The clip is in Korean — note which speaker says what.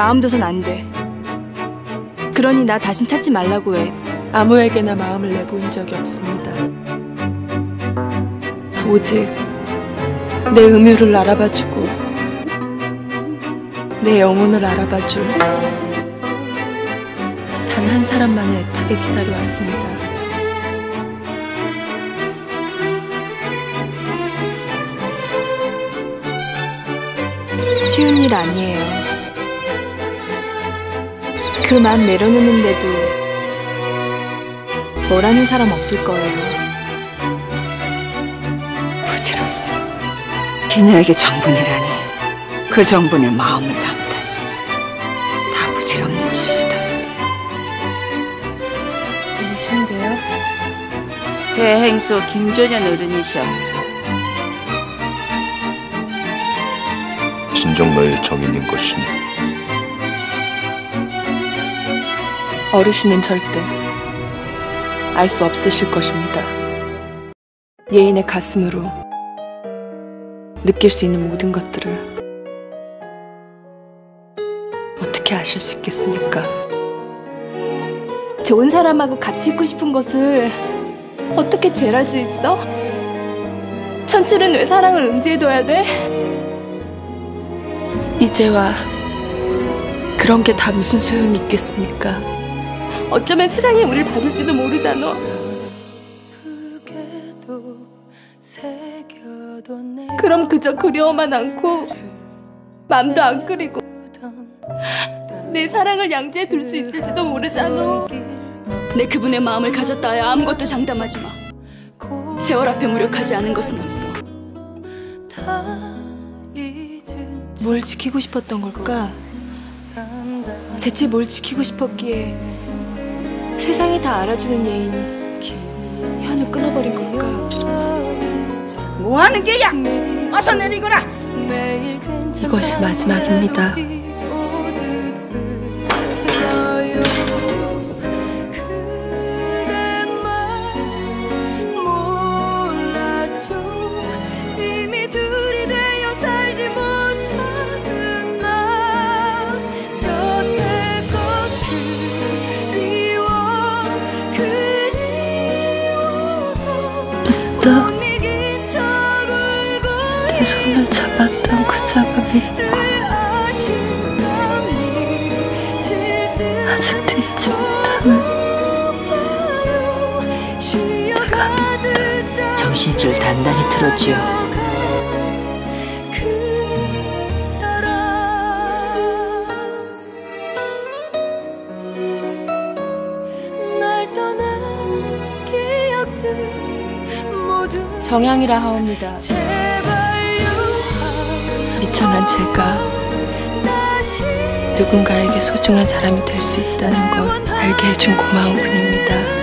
Speaker 1: 마음 둬선 안 돼. 그러니 나 다신 찾지 말라고 해.
Speaker 2: 아무에게나 마음을 내보인 적이 없습니다. 오직 내 음유를 알아봐주고 내 영혼을 알아봐줄 단 한 사람만을 애타게 기다려왔습니다.
Speaker 1: 쉬운 일 아니에요. 그 맘 내려놓는데도 뭐라는 사람 없을 거예요.
Speaker 3: 부질없어. 기녀에게 정분이라니. 그 정분에 마음을 담다니. 다 부질없는 짓이다.
Speaker 2: 이신데요?
Speaker 4: 대행소 김조년 어른이셔.
Speaker 5: 진정 너의 정인인 것이니
Speaker 2: 어르신은 절대 알 수 없으실 것입니다. 예인의 가슴으로 느낄 수 있는 모든 것들을 어떻게 아실 수 있겠습니까?
Speaker 1: 좋은 사람하고 같이 있고 싶은 것을 어떻게 죄랄 수 있어? 천출은 왜 사랑을 음지해둬야 돼?
Speaker 2: 이제와 그런 게 다 무슨 소용이 있겠습니까?
Speaker 1: 어쩌면 세상이 우릴 봐줄지도 모르잖아. 그럼 그저 그리워만 않고 맘도 안 끓이고 내 사랑을 양지해 둘수 있을지도 모르잖아.
Speaker 6: 내 그분의 마음을 가졌다야 아무것도 장담하지 마. 세월 앞에 무력하지 않은 것은 없어.
Speaker 1: 뭘 지키고 싶었던 걸까? 대체 뭘 지키고 싶었기에 세상이 다 알아주는 예인이 현을 끊어버린 걸까?
Speaker 4: 뭐 하는 게야? 어서 내리거라.
Speaker 2: 이것이 마지막입니다.
Speaker 7: 울고
Speaker 2: 내 손을 잡았던 그 작업이 아직도 잊지 못하는
Speaker 3: 정신줄 단단히 틀어쥐어.
Speaker 2: 정향이라 하옵니다. 미천한 제가 누군가에게 소중한 사람이 될 수 있다는 걸 알게 해준 고마운 분입니다.